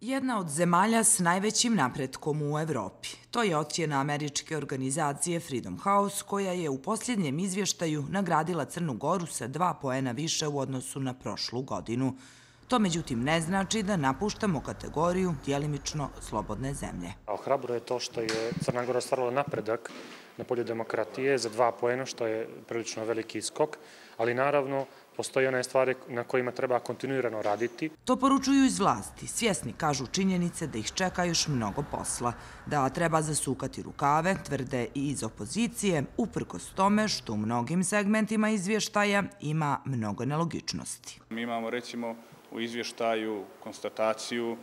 Jedna od zemalja s najvećim napretkom u Evropi. To je ocjena američke organizacije Freedom House, koja je u posljednjem izvještaju nagradila Crnu Goru sa dva poena više u odnosu na prošlu godinu. To međutim ne znači da napuštamo kategoriju dijelimično slobodne zemlje. Ohrabro je to što je Crna Gora stvarala napredak na polju demokratije za dva poena, što je prilično veliki skok, ali naravno postoje one stvari na kojima treba kontinuirano raditi. To poručuju iz vlasti. Svjesni kažu činjenice da ih čeka još mnogo posla, da treba zasukati rukave, tvrde i iz opozicije, uprkos tome što u mnogim segmentima izvještaja ima mnogo nelogičnosti. Mi imamo recimo u izvještaju konstataciju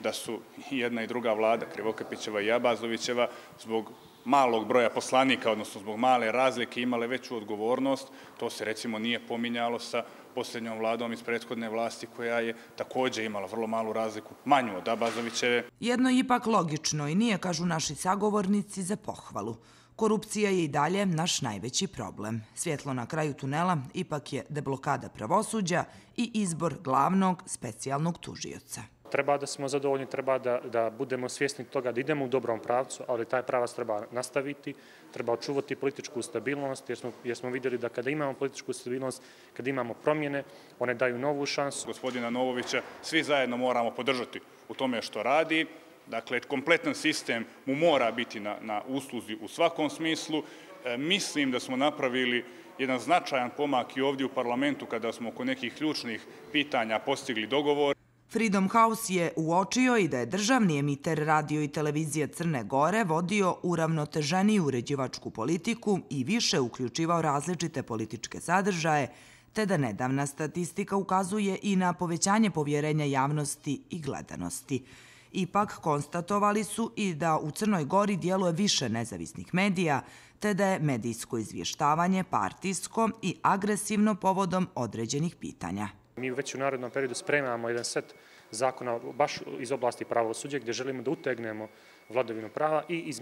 da su jedna i druga vlada, Krivokapićeva i Abazovićeva, zbog malog broja poslanika, odnosno zbog male razlike, imale veću odgovornost. To se recimo nije pominjalo sa posljednjom vladom iz prethodne vlasti koja je također imala vrlo malu razliku, manju od Abazovićeve. Jedno je ipak logično i nije, kažu naši sagovornici, za pohvalu. Korupcija je i dalje naš najveći problem. Svjetlo na kraju tunela ipak je deblokada pravosuđa i izbor glavnog specijalnog tužioca. Treba da smo zadovoljni, treba da, da budemo svjesni toga da idemo u dobrom pravcu, ali taj pravac treba nastaviti, treba očuvati političku stabilnost, jer smo, jer smo vidjeli da kada imamo političku stabilnost, kada imamo promjene, one daju novu šansu. Gospodina Novovića svi zajedno moramo podržati u tome što radi, Dakle, kompletan sistem mu mora biti na, na usluzi u svakom smislu. E, mislim da smo napravili jedan značajan pomak i ovdje u parlamentu kada smo oko nekih ključnih pitanja postigli dogovor. Freedom House je uočio i da je državni emiter radio i televizija Crne Gore vodio uravnoteženiju uređivačku politiku i više uključivao različite političke sadržaje, te da nedavna statistika ukazuje i na povećanje povjerenja javnosti i gledanosti. Ipak konstatovali su i da u Crnoj Gori djeluje više nezavisnih medija, te da je medijsko izvještavanje partijsko i agresivno povodom određenih pitanja. Mi već u narodnom periodu spremamo jedan set zakona baš iz oblasti pravosuđa gdje želimo da utegnemo vladovinu prava i iz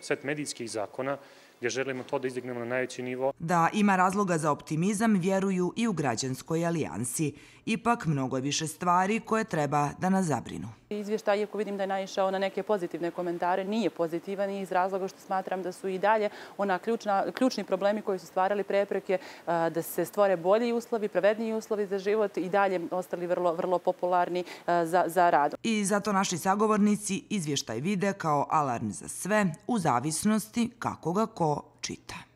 set medijskih zakona gdje želimo to da izdignemo na najveći nivo. Da ima razloga za optimizam, vjeruju i u građanskoj alijansi. Ipak mnogo je više stvari koje treba da nas zabrinu. Izvještaj, iako vidim da je naišao na neke pozitivne komentare, nije pozitivan i iz razloga što smatram da su i dalje ona ključni problemi koji su stvarali prepreke da se stvore bolji uslovi, pravedniji uslovi za život i dalje ostali vrlo, vrlo popularni za, za rad. I zato naši sagovornici izvještaj vide kao alarm za sve u zavisnosti kako ga ko čita.